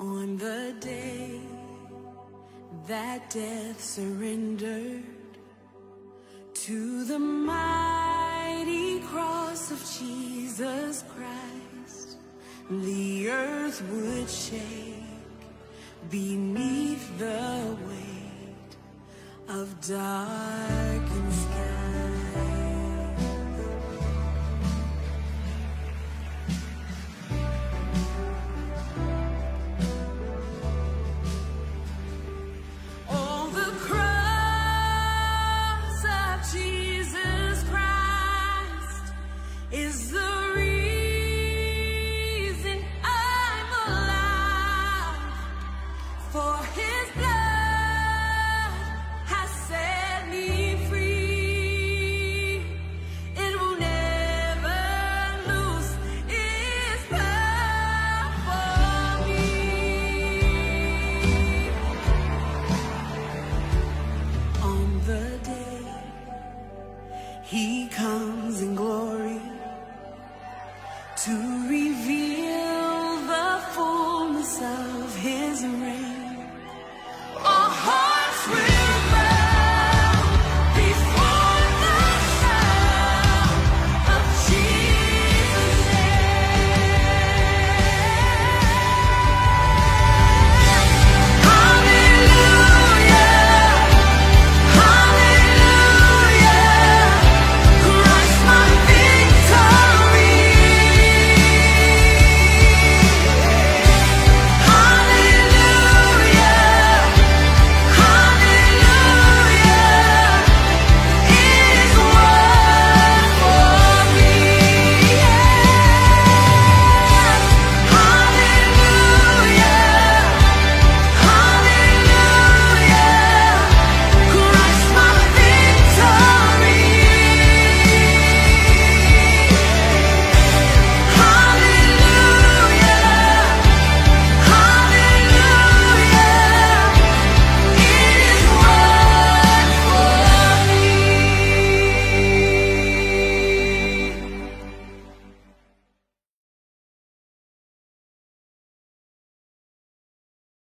On the day that death surrendered to the mighty cross of Jesus Christ, the earth would shake beneath the weight of darkened is the reason I'm alive. For his blood has set me free. It will never lose its power for me. On the day he comes in glory to reveal.